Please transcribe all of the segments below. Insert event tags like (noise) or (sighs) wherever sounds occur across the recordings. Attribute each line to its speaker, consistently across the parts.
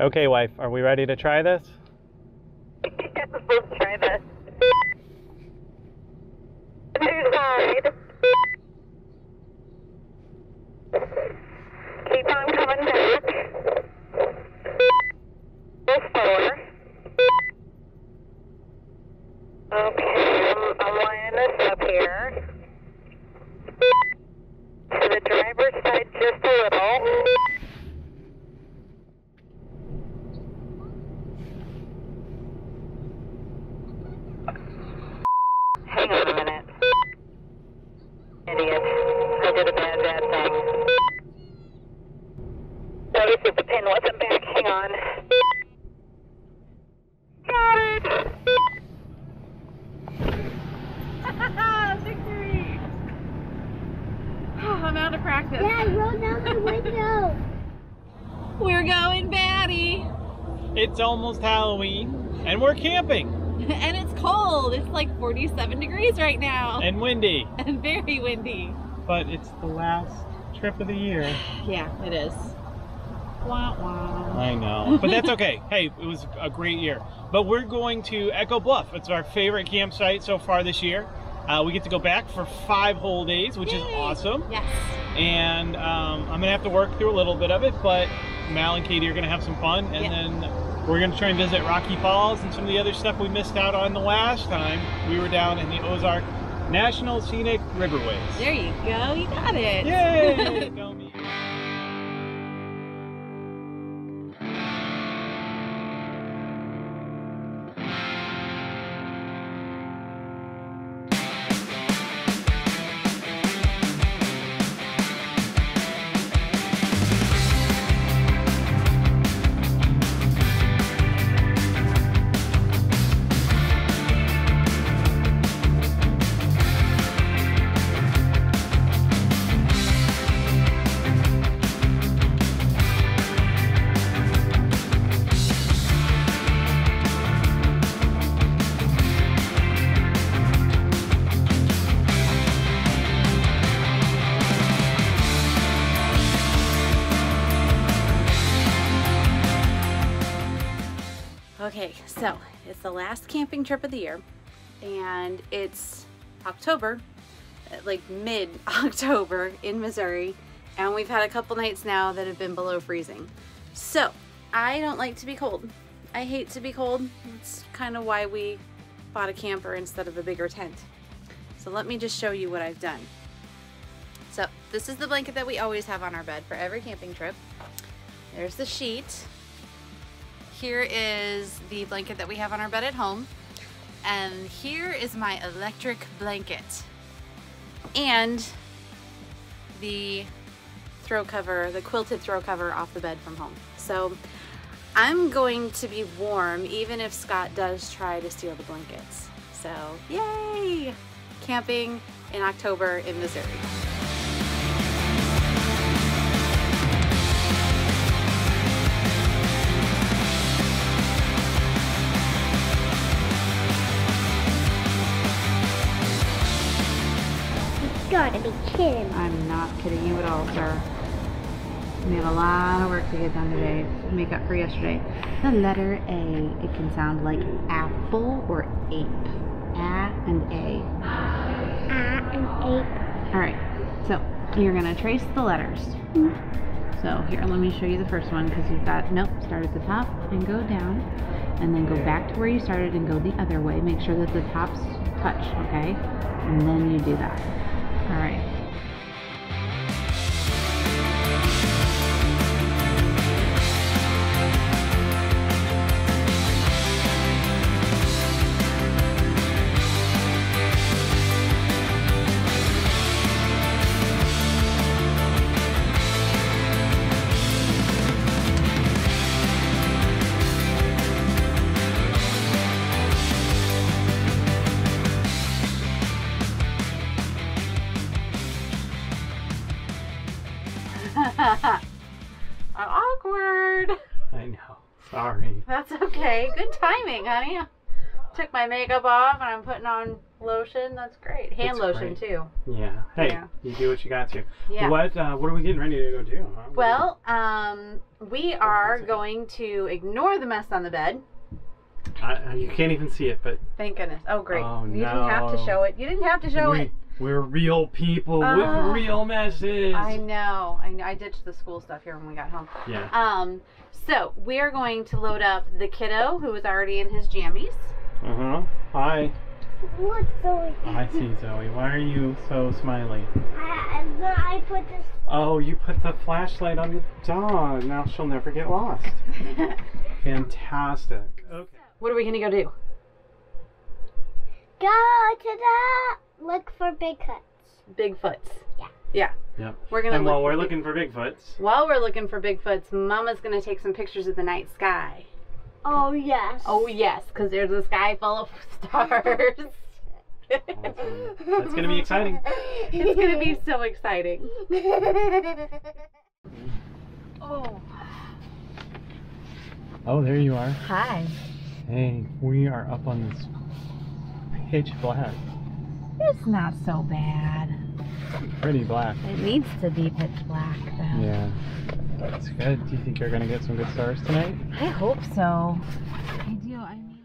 Speaker 1: Okay, wife, are we ready to try this?
Speaker 2: Let's try this. Other side. Keep on coming back. This forward. Okay, I'm, I'm lining this up here. To the driver's side just a little. Hang on a minute. Idiot. I did a bad, bad thing. Notice that the pin wasn't back. Hang on. Got it!
Speaker 3: Victory! I'm out of practice.
Speaker 4: Dad, roll down the window. (laughs)
Speaker 3: We're going batty.
Speaker 1: It's almost Halloween, and we're camping, (laughs)
Speaker 3: And it's cold. It's like 47 degrees right now.
Speaker 1: and windy, (laughs)
Speaker 3: And very windy.
Speaker 1: but it's the last trip of the year. (sighs)
Speaker 3: Yeah, it is. Wah, wah.
Speaker 1: I know, but that's okay. hey, it was a great year. But we're going to Echo Bluff. It's our favorite campsite so far this year. Uh, we get to go back for five whole days, which is awesome.
Speaker 3: Yes.
Speaker 1: And um, I'm gonna have to work through a little bit of it, but Mal and Katie are gonna have some fun, and then we're gonna try and visit Rocky Falls and some of the other stuff we missed out on the last time we were down in the Ozark National Scenic Riverways.
Speaker 3: There you go. You got it.
Speaker 1: Yay! (laughs)
Speaker 3: the last camping trip of the year, and it's October, uh, like mid October in Missouri, and we've had a couple nights now that have been below freezing. So I don't like to be cold. I hate to be cold. It's kind of why we bought a camper instead of a bigger tent. So let me just show you what I've done. So this is the blanket that we always have on our bed for every camping trip. There's the sheet. Here is the blanket that we have on our bed at home. And here is my electric blanket. And the throw cover, the quilted throw cover off the bed from home. So I'm going to be warm even if Scott does try to steal the blankets. So yay! Camping in October in Missouri.
Speaker 4: Gotta be kidding.
Speaker 3: I'm not kidding you at all, sir. We have a lot of work to get done today to make up for yesterday. The letter A, it can sound like apple or ape. A and A.
Speaker 4: Ah, and ape.
Speaker 3: All right, so you're gonna trace the letters. So here, let me show you the first one because you've got, nope, start at the top and go down and then go back to where you started and go the other way. Make sure that the tops touch, okay? And then you do that. All right. That's okay. Good timing, honey. Took my makeup off and I'm putting on lotion. That's great. Hand
Speaker 1: It's
Speaker 3: lotion
Speaker 1: great.
Speaker 3: too.
Speaker 1: Yeah. Hey,
Speaker 3: Yeah.
Speaker 1: you do what you got to.
Speaker 3: Yeah.
Speaker 1: What uh, What are we getting ready to go do? huh?
Speaker 3: Well, um, we are going to ignore the mess on the bed.
Speaker 1: I, you can't even see it, but
Speaker 3: Thank goodness. Oh, great.
Speaker 1: Oh,
Speaker 3: you didn't have to show it. You didn't have to show
Speaker 1: we,
Speaker 3: it.
Speaker 1: We're real people
Speaker 3: Ah.
Speaker 1: with real messes.
Speaker 3: I know. I know. I ditched the school stuff here when we got home.
Speaker 1: Yeah.
Speaker 3: Um, so we are going to load up the kiddo who is already in his jammies.
Speaker 1: Uh huh. Hi.
Speaker 4: Look, Zoe.
Speaker 1: I see Zoe. Why are you so smiley?
Speaker 4: I, I, I put this.
Speaker 1: Oh, you put the flashlight on the dog. Now she'll never get lost. (laughs) Fantastic. Okay.
Speaker 3: what are we gonna go do?
Speaker 4: Go to the. Look for big cuts.
Speaker 3: Bigfoots.
Speaker 4: Yeah.
Speaker 3: Yeah.
Speaker 1: Yep.
Speaker 3: We're gonna
Speaker 1: And while
Speaker 3: for
Speaker 1: we're
Speaker 3: big-
Speaker 1: looking for Bigfoots,
Speaker 3: While we're looking for Bigfoots, Mama's gonna take some pictures of the night sky.
Speaker 4: Oh, yes.
Speaker 3: Oh yes, because there's a sky full of (laughs) stars.
Speaker 1: that's gonna be exciting. (laughs)
Speaker 3: it's gonna be so exciting. (laughs) Oh.
Speaker 1: Oh, there you are.
Speaker 3: Hi.
Speaker 1: Hey, we are up on this pitch black.
Speaker 3: It's not so bad.
Speaker 1: Pretty black.
Speaker 3: It needs to be pitch black though.
Speaker 1: Yeah. That's good. Do you think you're gonna get some good stars tonight?
Speaker 3: I hope so. I do. I mean.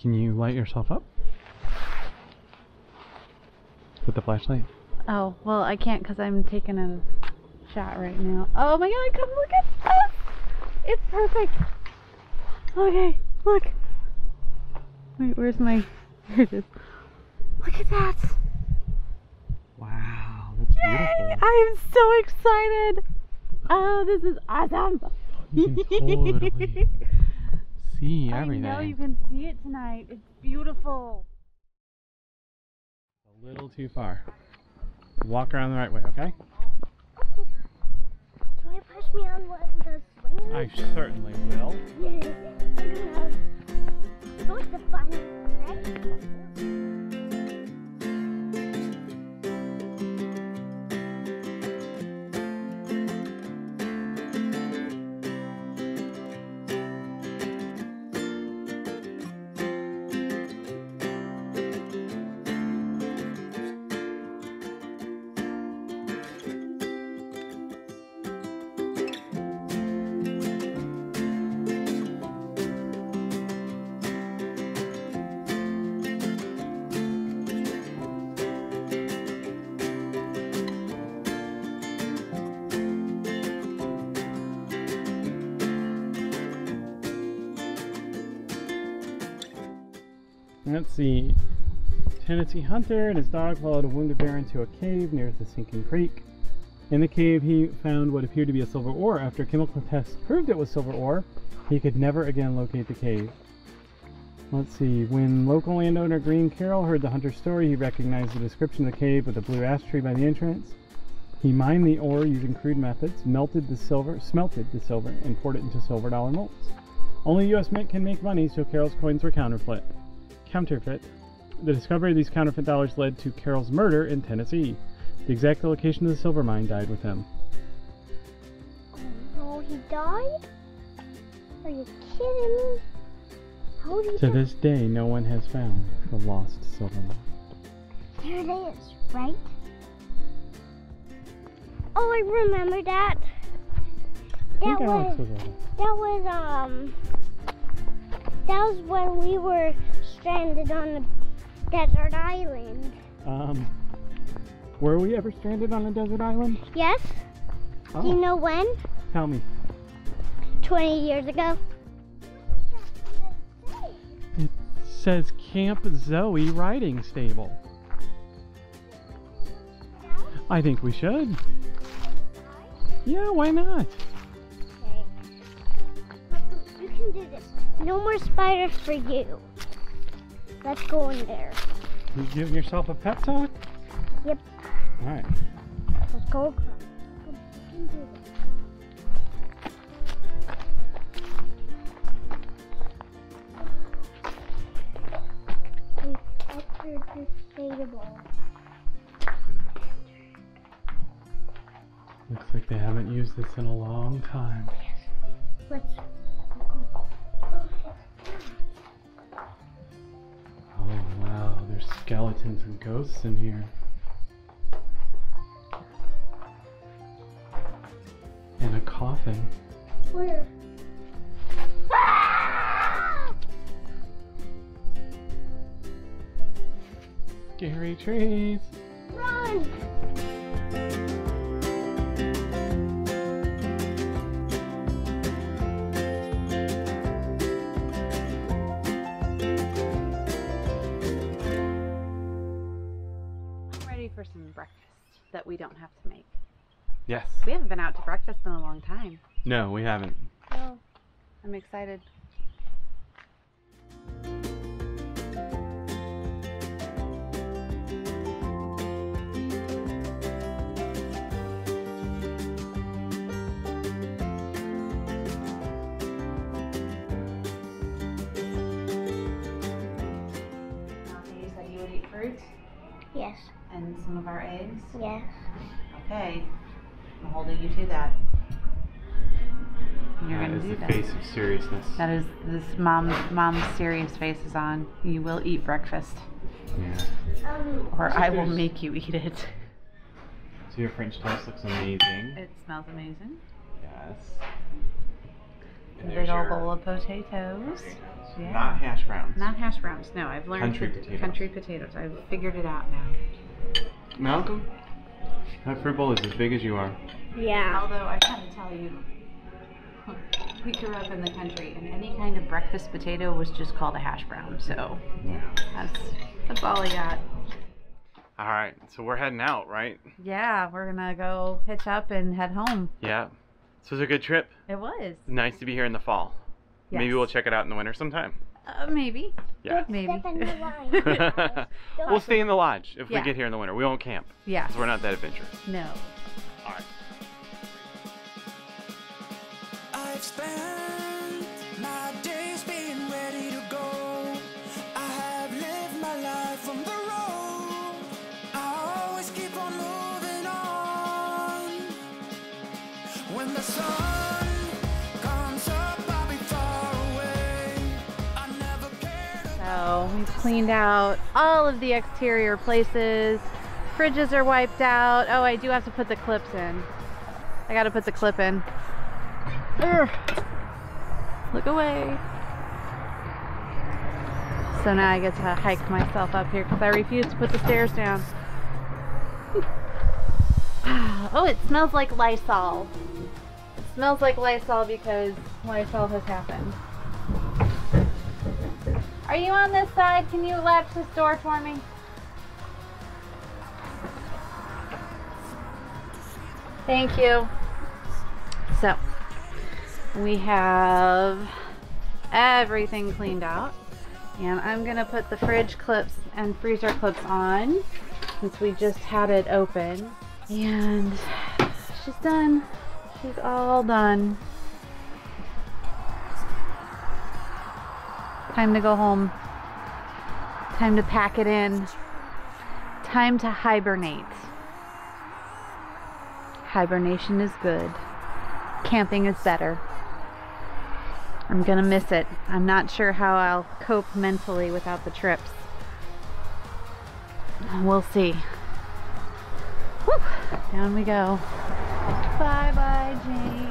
Speaker 1: Can you light yourself up? With the flashlight?
Speaker 3: Oh well, I can't because I'm taking a shot right now. Oh my god! Come look at this. It's perfect. Okay, look. Wait, where's my? (laughs) Here it is. Look at that.
Speaker 1: Wow, that's
Speaker 3: Yay! I am so excited. Oh, this is awesome.
Speaker 1: You can totally (laughs) see everything.
Speaker 3: I know you can see it tonight. It's beautiful.
Speaker 1: A little too far. Walk around the right way, okay?
Speaker 4: Can you push me on one of the swings?
Speaker 1: I certainly will. (laughs)
Speaker 4: So it's the fun, right?
Speaker 1: Let's see. Tennessee Hunter and his dog followed a wounded bear into a cave near the sinking creek. In the cave, he found what appeared to be a silver ore. After chemical tests proved it was silver ore, he could never again locate the cave. Let's see. When local landowner Green Carroll heard the hunter's story, he recognized the description of the cave with a blue ash tree by the entrance. He mined the ore using crude methods, melted the silver, smelted the silver, and poured it into silver dollar molds. Only U.S. Mint can make money, so Carroll's coins were counterfeit. Counterfeit. The discovery of these counterfeit dollars led to Carroll's murder in Tennessee. The exact location of the silver mine died with him.
Speaker 4: Oh, he died? Are you kidding me? How did he
Speaker 1: To
Speaker 4: die?
Speaker 1: this day, no one has found the lost silver mine.
Speaker 4: There it is, right? Oh, I remember that. That was
Speaker 1: was
Speaker 4: that was um that was when we were stranded on a desert island.
Speaker 1: Um, were we ever stranded on a desert island?
Speaker 4: Yes.
Speaker 1: Oh,
Speaker 4: Do you know when?
Speaker 1: tell me.
Speaker 4: 20 years ago.
Speaker 1: It says Camp Zoe Riding Stable. I think we should. Yeah, why not?
Speaker 4: Okay. You can do this. No more spiders for you. Let's go in there.
Speaker 1: You giving yourself a pep talk?
Speaker 4: Yep.
Speaker 1: All right.
Speaker 4: Let's go across. You can do this. We've entered the stable.
Speaker 1: Looks like they haven't used this in a long time. Yes. Let's skeletons and ghosts in here. And a coffin.
Speaker 4: Where?
Speaker 1: Scary trees.
Speaker 4: Run!
Speaker 3: I'm for some breakfast that we don't have to make.
Speaker 1: Yes.
Speaker 3: We haven't been out to breakfast in a long time.
Speaker 1: No, we haven't.
Speaker 4: No.
Speaker 3: I'm excited. You said you would eat fruit
Speaker 4: Yes.
Speaker 3: And some of our eggs.
Speaker 4: Yes.
Speaker 3: Okay, I'm holding you to that. You're
Speaker 1: That
Speaker 3: gonna
Speaker 1: is
Speaker 3: do
Speaker 1: the
Speaker 3: that.
Speaker 1: face of seriousness.
Speaker 3: That is this mom's mom's serious face is on. You will eat breakfast,
Speaker 1: Yeah.
Speaker 4: Um.
Speaker 3: or
Speaker 1: So
Speaker 3: I will make you eat it.
Speaker 1: So your French toast looks amazing.
Speaker 3: It smells amazing.
Speaker 1: Yes.
Speaker 3: A
Speaker 1: And
Speaker 3: big
Speaker 1: there's
Speaker 3: old bowl of potatoes.
Speaker 1: potatoes.
Speaker 3: Yeah.
Speaker 1: Not hash browns.
Speaker 3: Not hash browns. No, I've learned
Speaker 1: Country potatoes.
Speaker 3: Country potatoes. I've figured it out now.
Speaker 1: Malcolm, that fruit bowl is as big as you are.
Speaker 4: Yeah.
Speaker 3: Although I gotta tell you, (laughs) we grew up in the country, and any kind of breakfast potato was just called a hash brown. So
Speaker 1: Yeah.
Speaker 3: that's that's all I got.
Speaker 1: All right, so we're heading out, right?
Speaker 3: Yeah, we're gonna go hitch up and head home.
Speaker 1: Yeah. So it was a good trip.
Speaker 3: It was.
Speaker 1: Nice to be here in the fall. Maybe we'll check it out in the winter sometime.
Speaker 3: Uh, maybe.
Speaker 1: Yeah.
Speaker 3: Maybe.
Speaker 4: Step in the (laughs) line. (laughs)
Speaker 1: we'll stay in the lodge if
Speaker 3: Yeah.
Speaker 1: we get here in the winter. We won't camp
Speaker 3: Yeah.
Speaker 1: because we're not that adventurous.
Speaker 3: No.
Speaker 1: All right.
Speaker 5: I've spent my days being ready to go. I have lived my life on the road. I always keep on moving on. When the sun
Speaker 3: we've cleaned out all of the exterior places. Fridges are wiped out. Oh, I do have to put the clips in. I gotta put the clip in. Urgh. Look away. So now I get to hike myself up here because I refuse to put the stairs down. (sighs) Oh, it smells like Lysol. It smells like Lysol because Lysol has happened. Are you on this side? Can you latch this door for me? Thank you. So, we have everything cleaned out. And I'm to put the fridge clips and freezer clips on since we just had it open. And she's done. She's all done. Time to go home. Time to pack it in. Time to hibernate. Hibernation is good. Camping is better. I'm gonna miss it. I'm not sure how I'll cope mentally without the trips. We'll see. Whew. Down we go. Bye bye, Jane.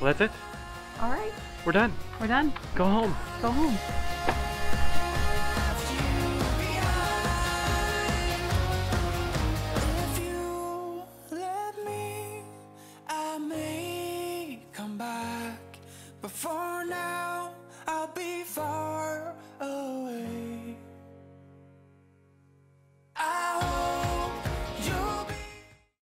Speaker 1: Well, that's it.
Speaker 3: All right,
Speaker 1: We're done.
Speaker 3: we're done.
Speaker 1: Go home.
Speaker 3: Go home.